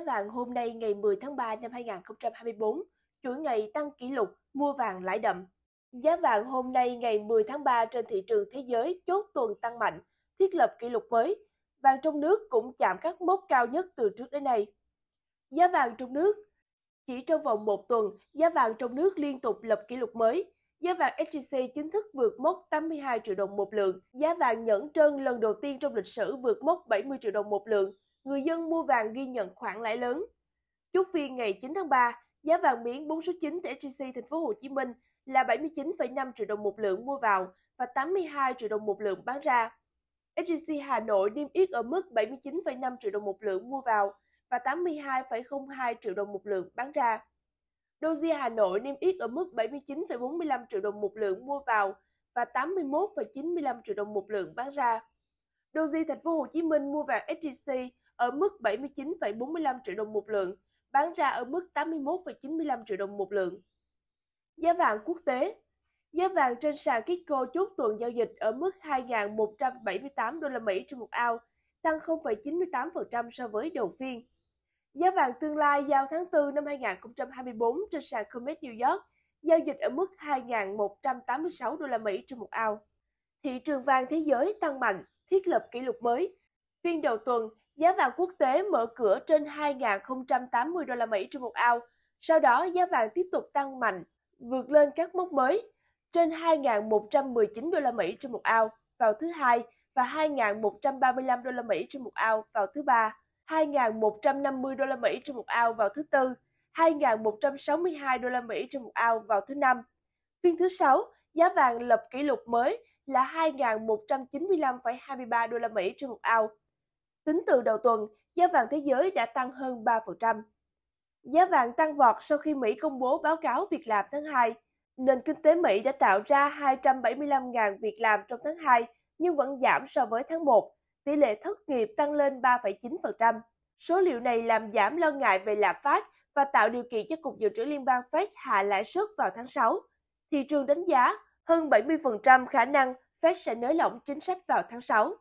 giá vàng hôm nay ngày 10 tháng 3 năm 2024, chuỗi ngày tăng kỷ lục, mua vàng lãi đậm. Giá vàng hôm nay ngày 10 tháng 3 trên thị trường thế giới chốt tuần tăng mạnh, thiết lập kỷ lục mới. Vàng trong nước cũng chạm các mốc cao nhất từ trước đến nay. Giá vàng trong nước Chỉ trong vòng một tuần, giá vàng trong nước liên tục lập kỷ lục mới. Giá vàng SJC chính thức vượt mốc 82 triệu đồng một lượng. Giá vàng nhẫn trơn lần đầu tiên trong lịch sử vượt mốc 70 triệu đồng một lượng người dân mua vàng ghi nhận khoản lãi lớn. Chốt phiên ngày 9 tháng 3, giá vàng miếng 4 số 9 tại SJC thành phố Hồ Chí Minh là 79,5 triệu đồng một lượng mua vào và 82 triệu đồng một lượng bán ra. SJC Hà Nội niêm yết ở mức 79,5 triệu đồng một lượng mua vào và 82,02 triệu đồng một lượng bán ra. Doji Hà Nội niêm yết ở mức 79,45 triệu đồng một lượng mua vào và 81,95 triệu đồng một lượng bán ra. Doji thành phố Hồ Chí Minh mua vàng SJC ở mức 79,45 triệu đồng một lượng, bán ra ở mức 81,95 triệu đồng một lượng. Giá vàng quốc tế Giá vàng trên sàn Kiko chốt tuần giao dịch ở mức 2.178 đô la Mỹ trên một ao, tăng 0,98% so với đầu phiên. Giá vàng tương lai giao tháng 4 năm 2024 trên sàn COMEX New York giao dịch ở mức 2.186 đô la Mỹ trên một ao. Thị trường vàng thế giới tăng mạnh, thiết lập kỷ lục mới. Phiên đầu tuần, giá vàng quốc tế mở cửa trên 2.080 đô la Mỹ trên một ao. Sau đó, giá vàng tiếp tục tăng mạnh, vượt lên các mốc mới trên 2.119 đô la Mỹ trên một ao vào thứ hai và 2.135 đô la Mỹ trên một ao vào thứ ba, 2.150 đô la Mỹ trên một ao vào thứ tư, 2.162 đô la Mỹ trên một ao vào thứ năm. Phiên thứ sáu, giá vàng lập kỷ lục mới là 2.195,23 đô la Mỹ trên một ao. Tính từ đầu tuần, giá vàng thế giới đã tăng hơn 3%. Giá vàng tăng vọt sau khi Mỹ công bố báo cáo việc làm tháng 2. Nền kinh tế Mỹ đã tạo ra 275.000 việc làm trong tháng 2 nhưng vẫn giảm so với tháng 1. Tỷ lệ thất nghiệp tăng lên 3,9%. Số liệu này làm giảm lo ngại về lạm phát và tạo điều kiện cho Cục Dự trữ Liên bang Fed hạ lãi suất vào tháng 6. Thị trường đánh giá hơn 70% khả năng Fed sẽ nới lỏng chính sách vào tháng 6.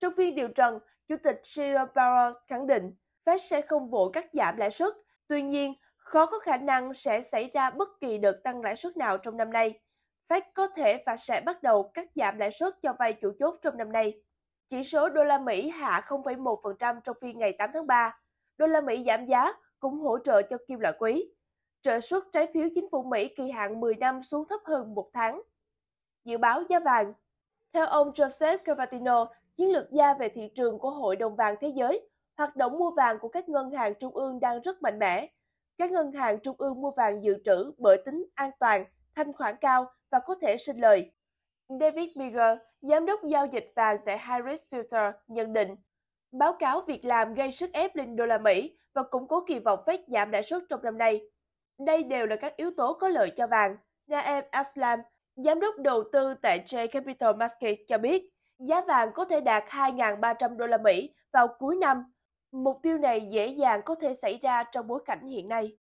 Trong phiên điều trần, Chủ tịch Jerome Powell khẳng định Fed sẽ không vội cắt giảm lãi suất, tuy nhiên khó có khả năng sẽ xảy ra bất kỳ đợt tăng lãi suất nào trong năm nay. Fed có thể và sẽ bắt đầu cắt giảm lãi suất cho vay chủ chốt trong năm nay. Chỉ số đô la Mỹ hạ 0,1% trong phiên ngày 8 tháng 3. Đô la Mỹ giảm giá cũng hỗ trợ cho kim loại quý. Trợ suất trái phiếu chính phủ Mỹ kỳ hạn 10 năm xuống thấp hơn một tháng. Dự báo giá vàng Theo ông Joseph Cavatino, chiến lược gia về thị trường của Hội đồng vàng thế giới, hoạt động mua vàng của các ngân hàng trung ương đang rất mạnh mẽ. Các ngân hàng trung ương mua vàng dự trữ bởi tính an toàn, thanh khoản cao và có thể sinh lời. David Bigger, giám đốc giao dịch vàng tại Harris Filter, nhận định báo cáo việc làm gây sức ép lên đô la Mỹ và củng cố kỳ vọng phép giảm lãi suất trong năm nay. Đây đều là các yếu tố có lợi cho vàng. Naem Aslam, giám đốc đầu tư tại J Capital Markets cho biết, giá vàng có thể đạt 2.300 đô la Mỹ vào cuối năm. Mục tiêu này dễ dàng có thể xảy ra trong bối cảnh hiện nay.